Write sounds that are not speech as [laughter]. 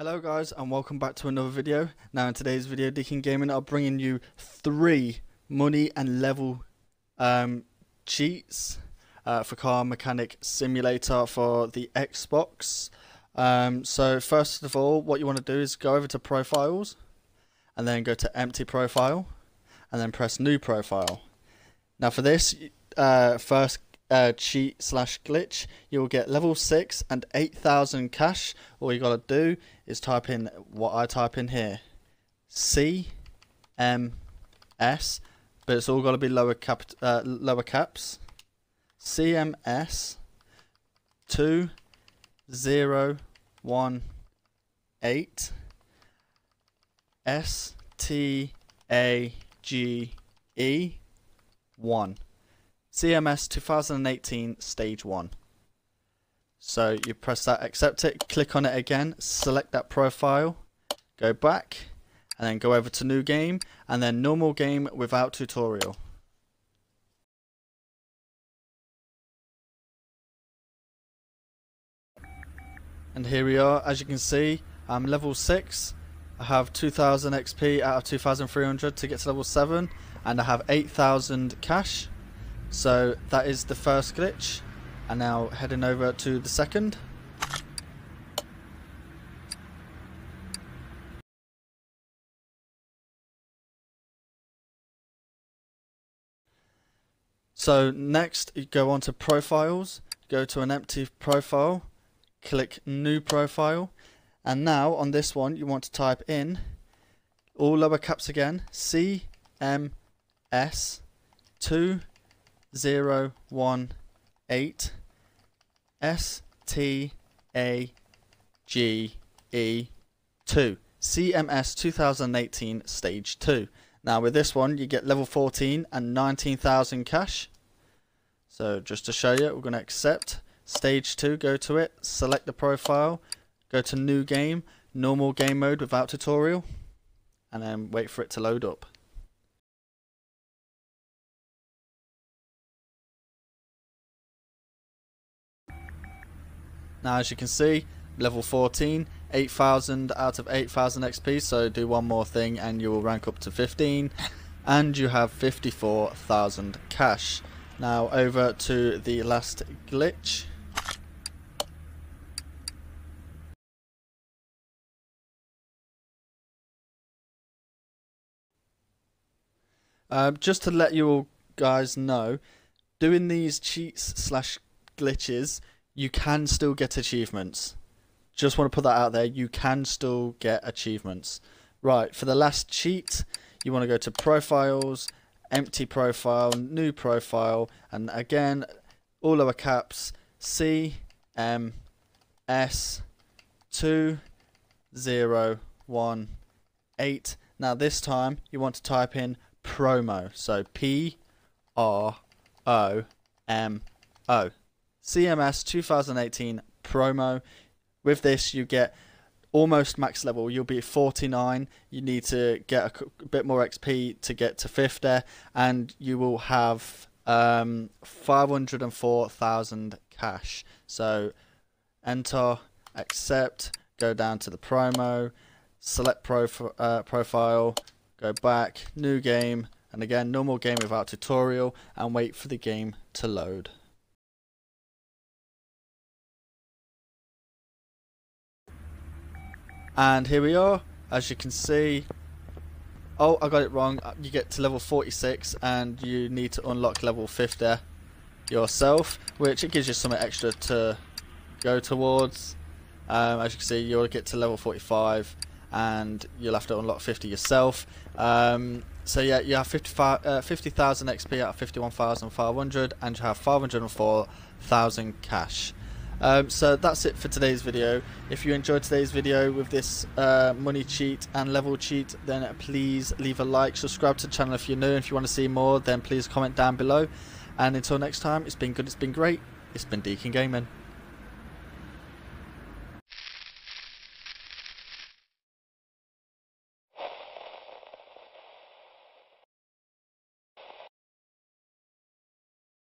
Hello guys and welcome back to another video. Now in today's video Deacon Gaming are bringing you three money and level um, cheats uh, for Car Mechanic Simulator for the Xbox. Um, so first of all what you want to do is go over to profiles and then go to empty profile and then press new profile. Now for this uh, first uh, cheat slash glitch, you'll get level 6 and 8,000 cash. All you gotta do is type in what I type in here C M S, but it's all gotta be lower, cap, uh, lower caps. CMS 2018 S T A G E 1. CMS 2018 Stage 1. So you press that, accept it, click on it again, select that profile, go back, and then go over to new game, and then normal game without tutorial. And here we are, as you can see, I'm level 6, I have 2000 XP out of 2300 to get to level 7, and I have 8000 cash. So that is the first glitch. And now heading over to the second. So next you go on to profiles, go to an empty profile, click new profile, and now on this one you want to type in all lower caps again, C M S 2 zero one eight S T A G E two. CMS 2018 stage 2 now with this one you get level 14 and 19,000 cash. So just to show you we're going to accept stage 2 go to it select the profile go to new game normal game mode without tutorial and then wait for it to load up Now as you can see, level 14, 8000 out of 8000 XP, so do one more thing and you will rank up to 15. [laughs] And you have 54,000 cash. Now over to the last glitch. Um, just to let you all guys know, doing these cheats slash glitches you can still get achievements. Just want to put that out there. You can still get achievements. Right, for the last cheat, you want to go to profiles, empty profile, new profile, and again, all lower caps, C M S 2018. Now, this time, you want to type in promo. So P R O M O. CMS 2018 promo. With this, you get almost max level. You'll be 49. You need to get a, bit more XP to get to 50, and you will have um, 504,000 cash. So enter, accept, go down to the promo, select uh, profile, go back, new game, and again, normal game without tutorial, and wait for the game to load. And here we are, as you can see. Oh, I got it wrong. You get to level 46 and you need to unlock level 50 yourself, which it gives you something extra to go towards. Um, as you can see, you'll get to level 45 and you'll have to unlock 50 yourself. Um, so yeah, you have 50,000 uh, 50, XP out of 51,500 and you have 504,000 cash. Um, so that's it for today's video. If you enjoyed today's video with this uh, money cheat and level cheat, then please leave a like, subscribe to the channel if you're new. If you want to see more, then please comment down below. And until next time, it's been good, it's been great. It's been Deacon Gaming.